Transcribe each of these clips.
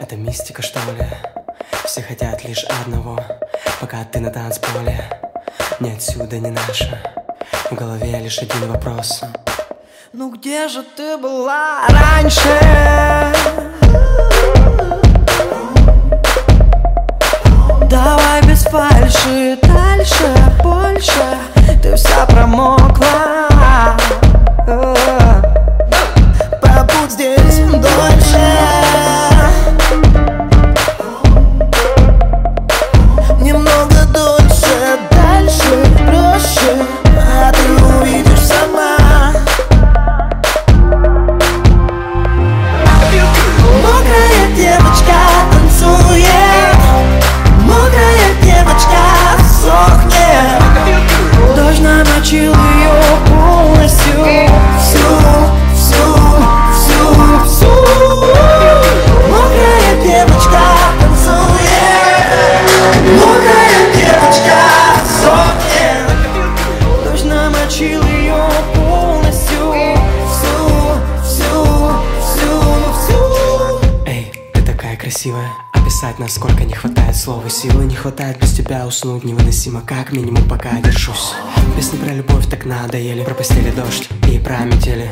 Это мистика, что ли? Все хотят лишь одного Пока ты на танцполе. Не отсюда, не наша. В голове лишь один вопрос. Ну где же ты была раньше? Давай без фальши Дальше, больше. Ты вся промокла Намочил ее полностью. Всю, всю, всю, всю. Эй, ты такая красивая. Описать, насколько не хватает слов и силы. Не хватает без тебя уснуть невыносимо. Как минимум пока держусь Песни про любовь так надоели. Про постели дождь и про метели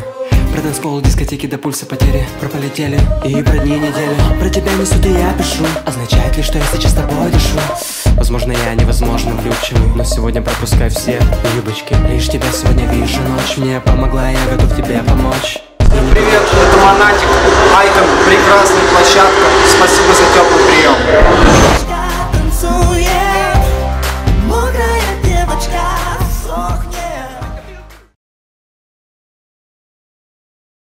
про танцпол, дискотеки до пульса потери. Про полетели и про дни недели. Про тебя несут и я пишу. Означает ли, что я сейчас с тобой дышу Возможно, я невозможно влюбчивый Но сегодня пропускай все юбочки Лишь тебя сегодня вижу ночь Мне помогла, я готов тебе помочь Привет, это Монатик, Айкон, прекрасная площадка.